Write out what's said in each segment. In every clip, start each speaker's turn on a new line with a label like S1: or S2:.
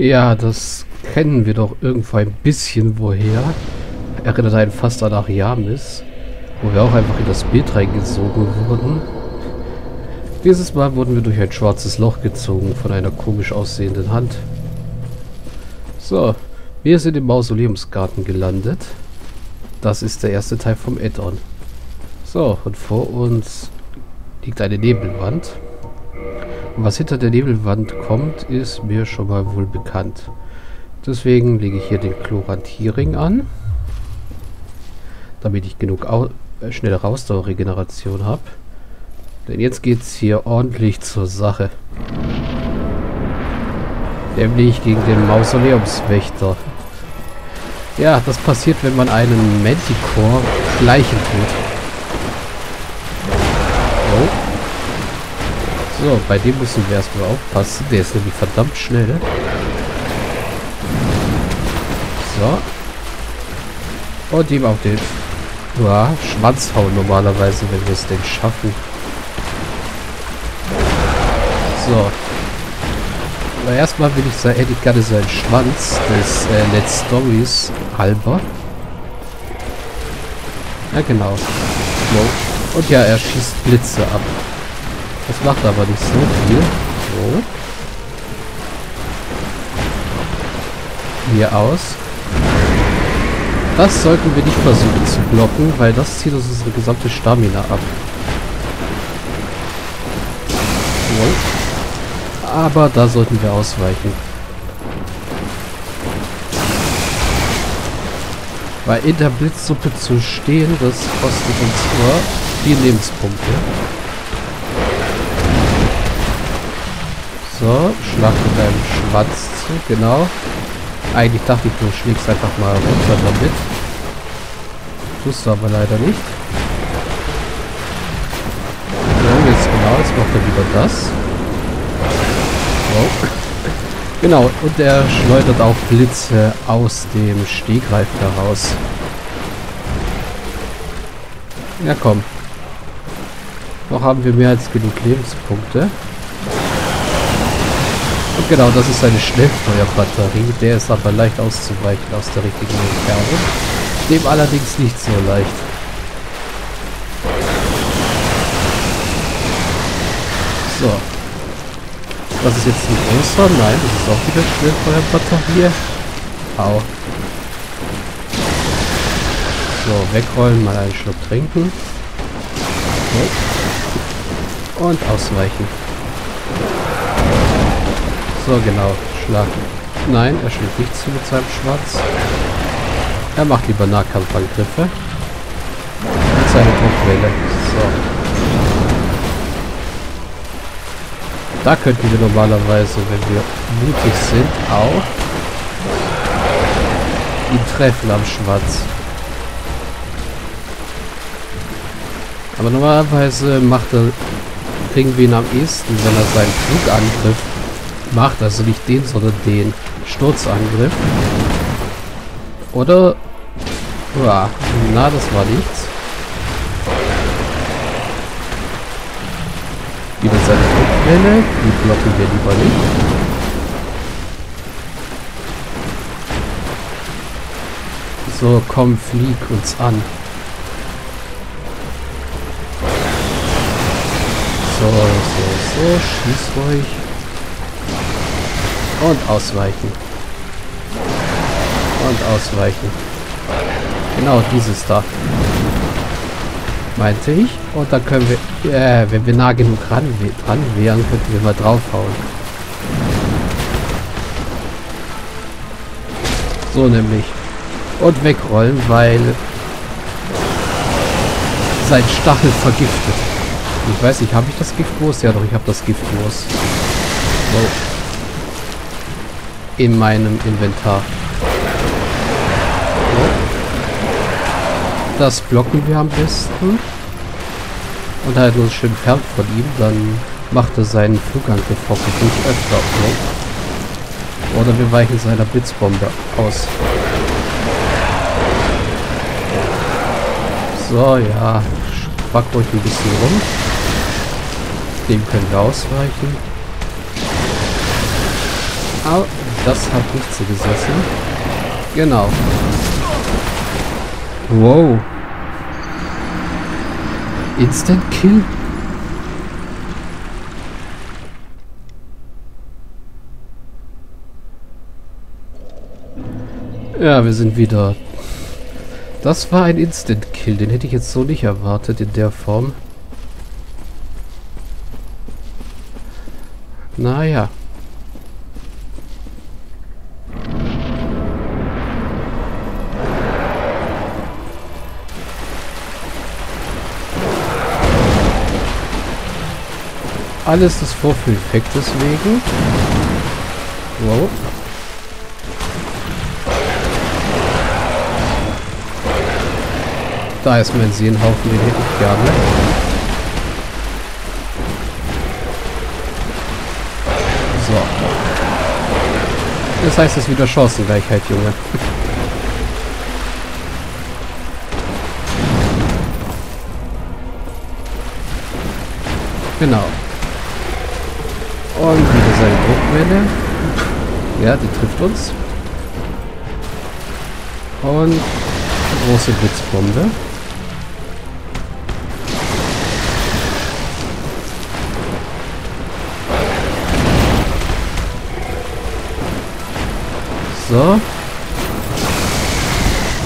S1: Ja, das kennen wir doch irgendwo ein bisschen woher. Erinnert einen fast an Ariamis, wo wir auch einfach in das Bild reingesogen wurden. Dieses Mal wurden wir durch ein schwarzes Loch gezogen von einer komisch aussehenden Hand. So, wir sind im Mausoleumsgarten gelandet. Das ist der erste Teil vom Add-on. So, und vor uns liegt eine Nebelwand. Was hinter der Nebelwand kommt, ist mir schon mal wohl bekannt. Deswegen lege ich hier den Chlorantierring an. Damit ich genug Au äh, schnelle Ausdauerregeneration habe. Denn jetzt geht es hier ordentlich zur Sache. Nämlich gegen den Mausoleumswächter. Ja, das passiert, wenn man einen Manticore gleichen tut. So, bei dem müssen wir erstmal aufpassen. Der ist nämlich verdammt schnell. So. Und ihm auf den ja, Schwanz hauen normalerweise, wenn wir es denn schaffen. So. Aber erstmal will ich, hätte ich gerne seinen Schwanz des äh, Let's Stories halber. Ja, genau. Und ja, er schießt Blitze ab. Das macht aber nicht so viel. So. Hier aus. Das sollten wir nicht versuchen zu blocken, weil das zieht uns unsere gesamte Stamina ab. Aber da sollten wir ausweichen. Weil in der Blitzsuppe zu stehen, das kostet uns nur vier Lebenspunkte. So, schlag mit deinem Schwanz zu, genau. Eigentlich dachte ich, du schlägst einfach mal runter damit. Tust du aber leider nicht. So, jetzt genau, jetzt macht er wieder das. Oh. Genau, und er schleudert auch Blitze aus dem Stegreif heraus. Ja, komm. Noch haben wir mehr als genug Lebenspunkte. Genau, das ist eine Schnellfeuerbatterie. Der ist aber leicht auszuweichen aus der richtigen Entfernung. Dem allerdings nicht so leicht. So. Das ist jetzt ein großer. Nein, das ist auch wieder Schnellfeuerbatterie. Au. So, wegrollen, mal einen Schluck trinken. So. Und ausweichen. So, genau. Schlag. Nein, er schlägt nicht zu mit seinem Schwarz. Er macht lieber Nahkampfangriffe. Mit seiner Druckwelle. So. Da könnten wir normalerweise, wenn wir mutig sind, auch ihn treffen am Schwarz. Aber normalerweise macht er, kriegen wir ihn am ehesten, wenn er seinen Flugangriff macht. Also nicht den, sondern den Sturzangriff. Oder... Ja, na, das war nichts. Wieder seine Druckwelle. Die blocken wir lieber nicht. So, komm, flieg uns an. So, so, so, schieß ruhig. Und ausweichen. Und ausweichen. Genau dieses da. Meinte ich. Und dann können wir, äh, wenn wir nah genug ran, dran wären, könnten wir mal draufhauen. So nämlich. Und wegrollen, weil sein Stachel vergiftet. Ich weiß nicht, habe ich das Gift los? Ja doch, ich habe das Gift los. So in meinem Inventar. Das blocken wir am besten. Und halt uns schön fern von ihm, dann macht er seinen Flugangriff hoffentlich öfter. So. Oder wir weichen seiner Blitzbombe aus. So, ja. Spack ruhig ein bisschen rum. Dem können wir ausweichen. Au, Das hat nicht so gesessen. Genau. Wow. Instant Kill? Ja, wir sind wieder. Das war ein Instant Kill. Den hätte ich jetzt so nicht erwartet in der Form. Naja. Alles ist Vorführeffekt deswegen. Wow. Da ist mein Seenhaufen, den hätte ich gerne. So. Das heißt, es ist wieder Chancengleichheit, Junge. genau. Und wieder seine Druckwelle. Ja, die trifft uns. Und große Blitzbombe. So.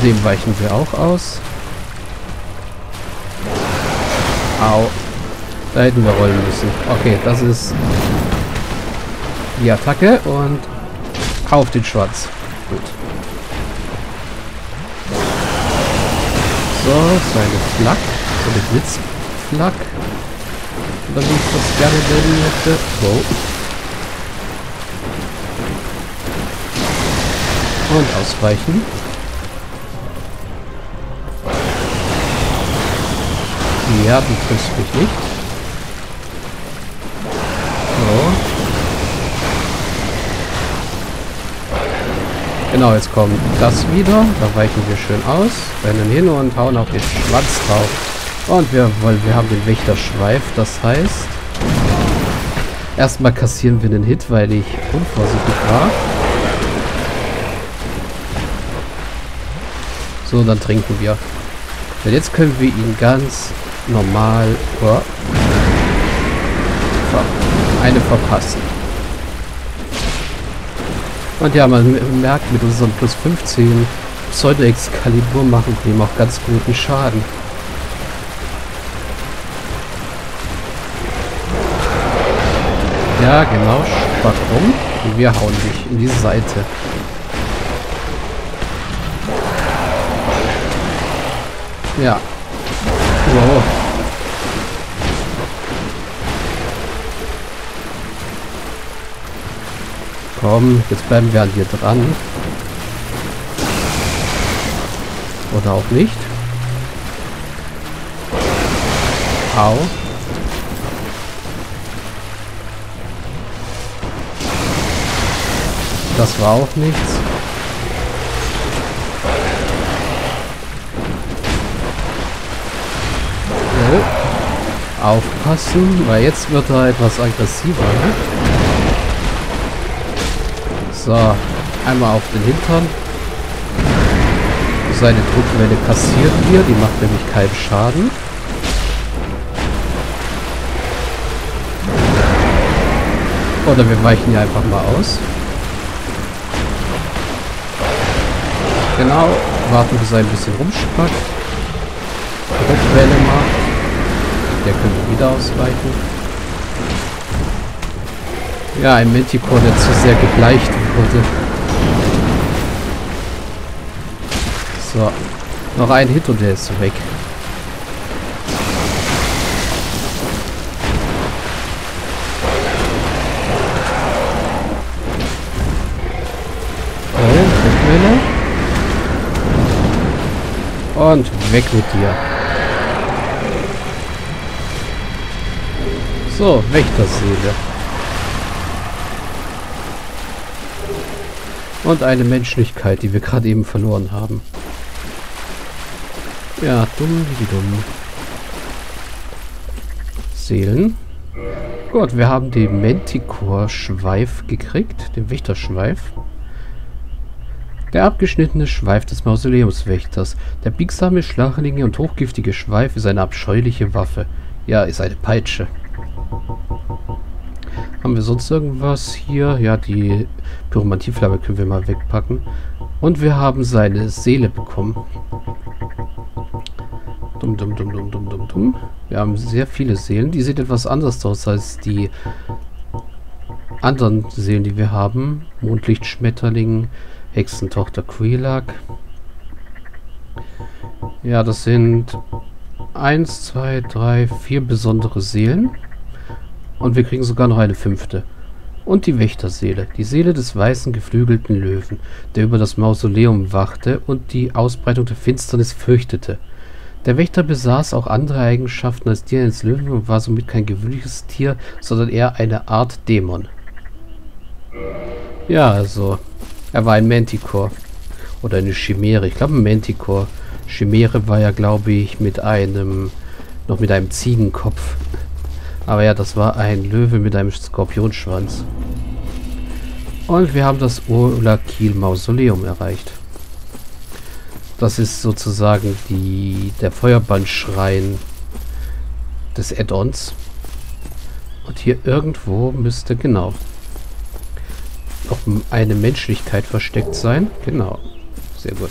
S1: Dem weichen wir auch aus. Au. Da hätten wir rollen müssen. Okay, das ist die Attacke und auf den Schwarz. Gut. So, seine Flak. So eine Blitzflak. Wie ich das gerne nennen möchte. So. Und ausweichen. Ja, du triffst mich nicht. Genau, jetzt kommt das wieder. Da weichen wir schön aus, rennen hin und hauen auf den Schwanz drauf. Und wir, weil wir haben den Wächterschweif, das heißt... Erstmal kassieren wir den Hit, weil ich unvorsichtig war. So, dann trinken wir. Denn jetzt können wir ihn ganz normal... Oh, eine verpassen. Und ja, man merkt, mit unserem plus 15 Pseudo-Excalibur machen wir ihm auch ganz guten Schaden. Ja, genau, schwach rum. Und wir hauen dich in die Seite. Ja. Wow. Komm, jetzt bleiben wir an dir dran. Oder auch nicht. Au. Das war auch nichts. Aufpassen, weil jetzt wird er etwas aggressiver. Ne? So, einmal auf den Hintern. Seine Druckwelle kassiert wir, die macht nämlich keinen Schaden. Oder wir weichen hier einfach mal aus. Genau, warten bis er ein bisschen rumspackt. Druckwelle macht. Der könnte wieder ausweichen. Ja, ein Manticore, der zu sehr gebleicht wurde. So. Noch ein Hit und der ist weg. Oh, Und weg mit dir. So, Wächterseele. Und eine Menschlichkeit, die wir gerade eben verloren haben. Ja, dumm wie dumm. Seelen. Gut, wir haben den Manticore-Schweif gekriegt, den Wächterschweif. Der abgeschnittene Schweif des Mausoleumswächters. Der biegsame, schlachlige und hochgiftige Schweif ist eine abscheuliche Waffe. Ja, ist eine Peitsche. Haben wir sonst irgendwas hier? Ja, die Pyromantieflamme können wir mal wegpacken. Und wir haben seine Seele bekommen. Dumm, dumm, dumm, dumm, dumm, dumm, dumm. Wir haben sehr viele Seelen. Die sehen etwas anders aus als die anderen Seelen, die wir haben. Mondlichtschmetterling, Hexentochter Quilak. Ja, das sind eins, zwei, drei, vier besondere Seelen. Und wir kriegen sogar noch eine fünfte. Und die Wächterseele, die Seele des weißen geflügelten Löwen, der über das Mausoleum wachte und die Ausbreitung der Finsternis fürchtete. Der Wächter besaß auch andere Eigenschaften als die eines Löwen und war somit kein gewöhnliches Tier, sondern eher eine Art Dämon. Ja, also er war ein Manticore. Oder eine Chimäre. Ich glaube ein Manticore. Chimäre war ja, glaube ich, mit einem... Noch mit einem Ziegenkopf. Aber ja, das war ein Löwe mit einem Skorpionschwanz. Und wir haben das Urlakil Mausoleum erreicht. Das ist sozusagen die, der Feuerbandschrein des Add-ons. Und hier irgendwo müsste, genau, noch eine Menschlichkeit versteckt sein. Genau. Sehr gut.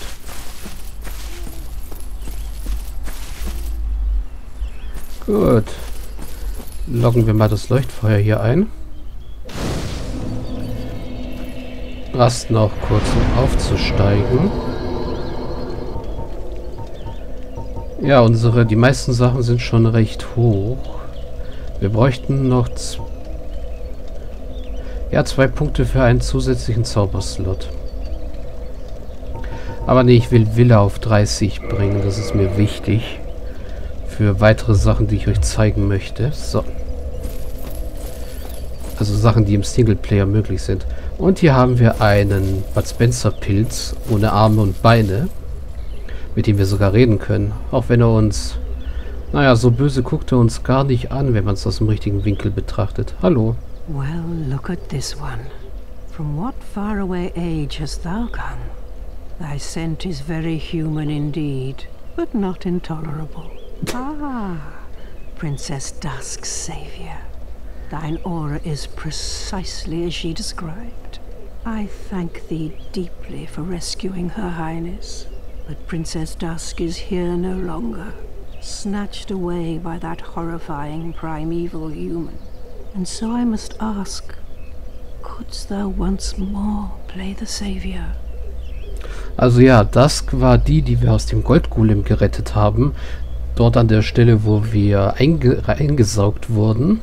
S1: Gut. Loggen wir mal das Leuchtfeuer hier ein. Rasten auch kurz, um aufzusteigen. Ja, unsere, die meisten Sachen sind schon recht hoch. Wir bräuchten noch ja, zwei Punkte für einen zusätzlichen Zauberslot. Aber nee, ich will Wille auf 30 bringen. Das ist mir wichtig. Für weitere Sachen, die ich euch zeigen möchte. So. Also Sachen, die im Singleplayer möglich sind. Und hier haben wir einen Bud Spencer Pilz ohne Arme und Beine. Mit dem wir sogar reden können. Auch wenn er uns... Naja, so böse guckt er uns gar nicht an, wenn man es aus dem richtigen Winkel betrachtet. Hallo.
S2: Well, look at this one. From what faraway age hast thou come? Thy scent is very human indeed, but not intolerable. Ah, Princess Dusk's savior. Thine aura is precisely as she described. I thank thee deeply for rescuing Her Highness, but Princess Dusk is here no longer, snatched away by that horrifying primeval human. And so I must ask, couldst thou once more play the savior?
S1: Also ja, Dusk war die, die wir aus dem Goldgolem gerettet haben. Dort an der Stelle, wo wir einge eingesaugt wurden.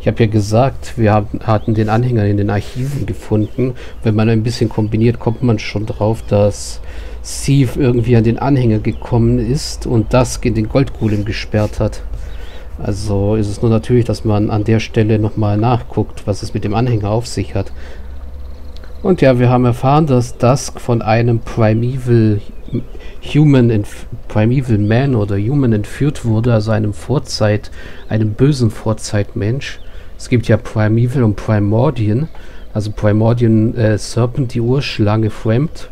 S1: Ich habe ja gesagt, wir haben, hatten den Anhänger in den Archiven gefunden. Wenn man ein bisschen kombiniert, kommt man schon drauf, dass Steve irgendwie an den Anhänger gekommen ist und Dusk in den Goldgolem gesperrt hat. Also ist es nur natürlich, dass man an der Stelle nochmal nachguckt, was es mit dem Anhänger auf sich hat. Und ja, wir haben erfahren, dass Dusk von einem Primeval Human, Primeval Man oder Human entführt wurde, also einem Vorzeit, einem bösen Vorzeitmensch. Es gibt ja Primeval und Primordian, also Primordian äh, Serpent, die Urschlange Fremd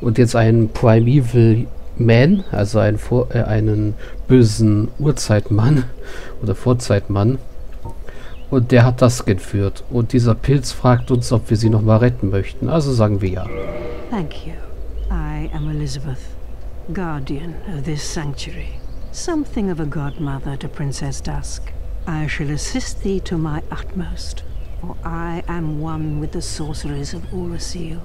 S1: und jetzt ein Primeval Man, also einen, äh, einen bösen Urzeitmann oder Vorzeitmann. Und der hat das entführt. Und dieser Pilz fragt uns, ob wir sie nochmal retten möchten. Also sagen wir ja.
S2: Thank you. I am Elizabeth, guardian of this sanctuary. Something of a godmother to Princess Dusk. I shall assist thee to my utmost, for I am one with the sorceries of Urasil.